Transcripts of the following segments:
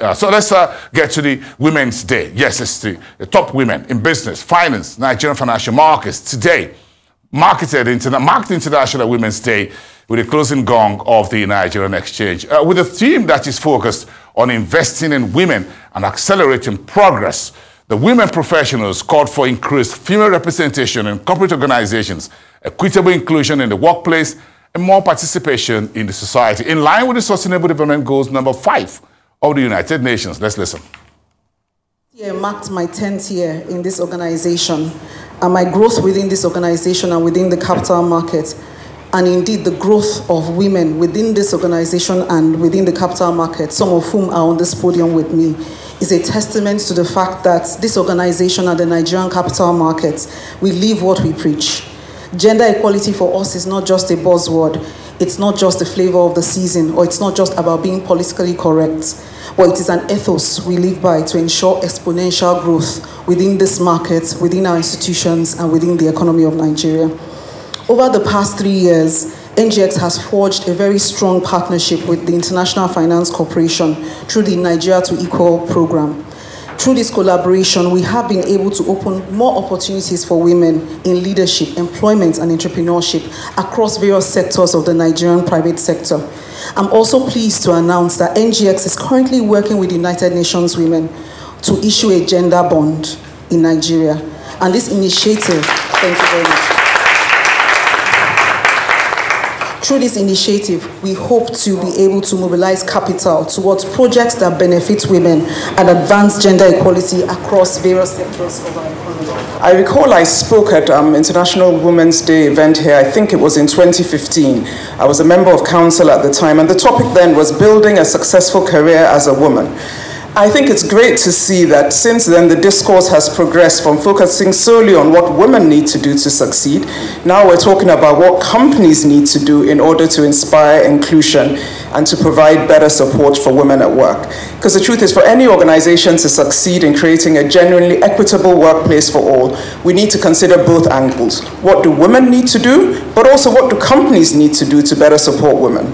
Uh, so let's uh, get to the Women's Day. Yes, it's the, the, top women in business, finance, Nigerian financial markets. Today, marketed into marked International Women's Day with the closing gong of the Nigerian Exchange, uh, with a theme that is focused on investing in women and accelerating progress. The women professionals called for increased female representation in corporate organizations, equitable inclusion in the workplace, and more participation in the society, in line with the Sustainable Development Goals number five of the United Nations. Let's listen. year marked my 10th year in this organization and my growth within this organization and within the capital market and indeed the growth of women within this organization and within the capital market, some of whom are on this podium with me, is a testament to the fact that this organization and the Nigerian capital markets, we live what we preach. Gender equality for us is not just a buzzword, it's not just the flavor of the season, or it's not just about being politically correct, but it is an ethos we live by to ensure exponential growth within this market, within our institutions, and within the economy of Nigeria. Over the past three years, NGX has forged a very strong partnership with the International Finance Corporation through the Nigeria2Equal program. Through this collaboration, we have been able to open more opportunities for women in leadership, employment, and entrepreneurship across various sectors of the Nigerian private sector. I'm also pleased to announce that NGX is currently working with United Nations Women to issue a gender bond in Nigeria. And this initiative, thank you very much. Through this initiative, we hope to be able to mobilize capital towards projects that benefit women and advance gender equality across various sectors of our economy. I recall I spoke at um, International Women's Day event here, I think it was in 2015. I was a member of council at the time, and the topic then was building a successful career as a woman. I think it's great to see that since then the discourse has progressed from focusing solely on what women need to do to succeed. Now we're talking about what companies need to do in order to inspire inclusion and to provide better support for women at work. Because the truth is, for any organization to succeed in creating a genuinely equitable workplace for all, we need to consider both angles. What do women need to do, but also what do companies need to do to better support women?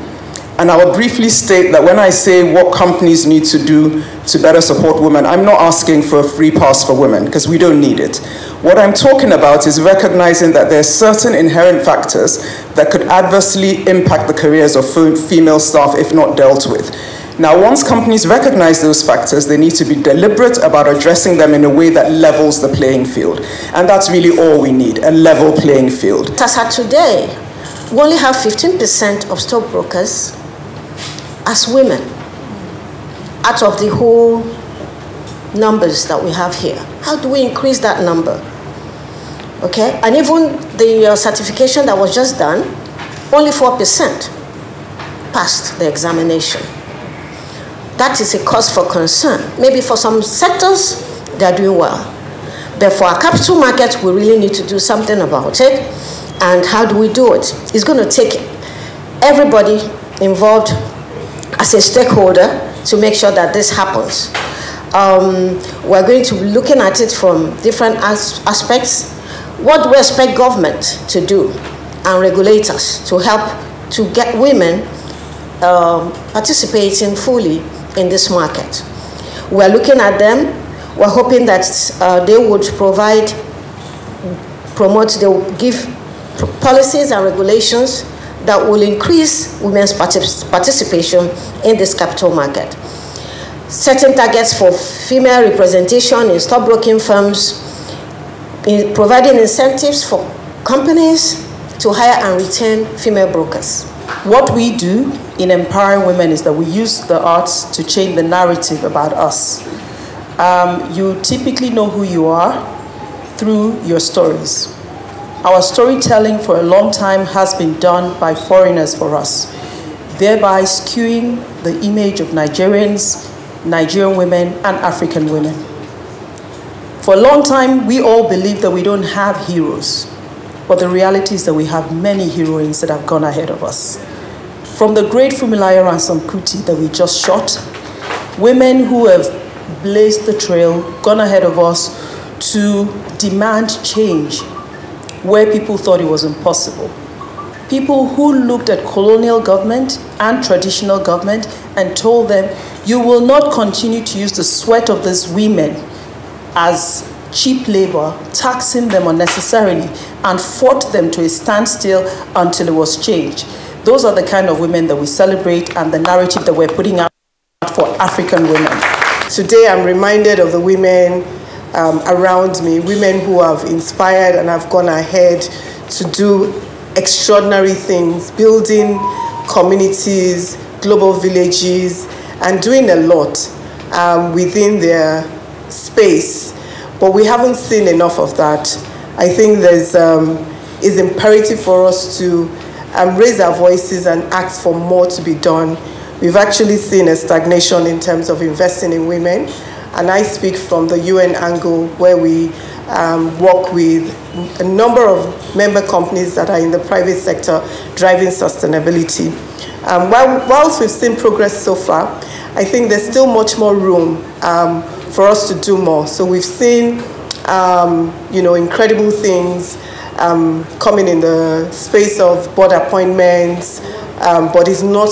And I will briefly state that when I say what companies need to do to better support women, I'm not asking for a free pass for women, because we don't need it. What I'm talking about is recognizing that there are certain inherent factors that could adversely impact the careers of female staff if not dealt with. Now, once companies recognize those factors, they need to be deliberate about addressing them in a way that levels the playing field. And that's really all we need, a level playing field. As at today, we only have 15% of stockbrokers as women out of the whole numbers that we have here. How do we increase that number? Okay, and even the uh, certification that was just done, only 4% passed the examination. That is a cause for concern. Maybe for some sectors, they're doing well. But for our capital market, we really need to do something about it. And how do we do it? It's going to take everybody involved as a stakeholder to make sure that this happens. Um, we're going to be looking at it from different as aspects. What do we expect government to do and regulators to help to get women um, participating fully in this market? We're looking at them. We're hoping that uh, they would provide, promote, they give policies and regulations that will increase women's participation in this capital market. Setting targets for female representation in stockbroking firms, in providing incentives for companies to hire and retain female brokers. What we do in empowering women is that we use the arts to change the narrative about us. Um, you typically know who you are through your stories. Our storytelling for a long time has been done by foreigners for us, thereby skewing the image of Nigerians, Nigerian women, and African women. For a long time, we all believed that we don't have heroes, but the reality is that we have many heroines that have gone ahead of us. From the great Funmilayo Ransome Kuti that we just shot, women who have blazed the trail, gone ahead of us to demand change where people thought it was impossible. People who looked at colonial government and traditional government and told them You will not continue to use the sweat of these women as cheap labor, taxing them unnecessarily, and fought them to a standstill until it was changed. Those are the kind of women that we celebrate and the narrative that we're putting out for African women. Today, I'm reminded of the women um, around me, women who have inspired and have gone ahead to do extraordinary things, building communities, global villages, and doing a lot um, within their space. But we haven't seen enough of that. I think there's um, is imperative for us to um, raise our voices and ask for more to be done. We've actually seen a stagnation in terms of investing in women, and I speak from the UN angle where we um, work with a number of member companies that are in the private sector driving sustainability. Um, while, whilst we've seen progress so far, I think there's still much more room um, for us to do more. So we've seen, um, you know, incredible things um, coming in the space of board appointments, um, but it's not,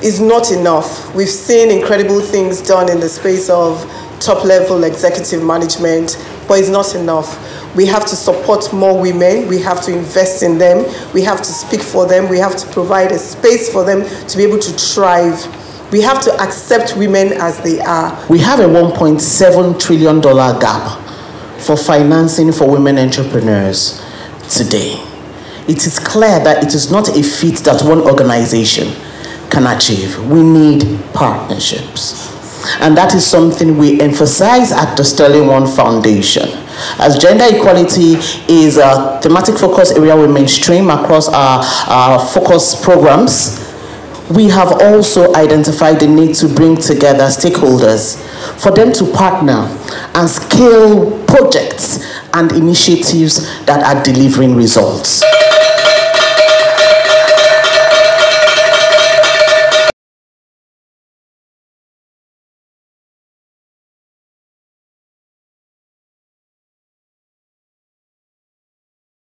it's not enough. We've seen incredible things done in the space of top level executive management, but it's not enough. We have to support more women. We have to invest in them. We have to speak for them. We have to provide a space for them to be able to thrive. We have to accept women as they are. We have a $1.7 trillion gap for financing for women entrepreneurs today. It is clear that it is not a feat that one organization can achieve. We need partnerships. And that is something we emphasize at the Sterling One Foundation. As gender equality is a thematic focus area we mainstream across our, our focus programs, we have also identified the need to bring together stakeholders for them to partner and scale projects and initiatives that are delivering results.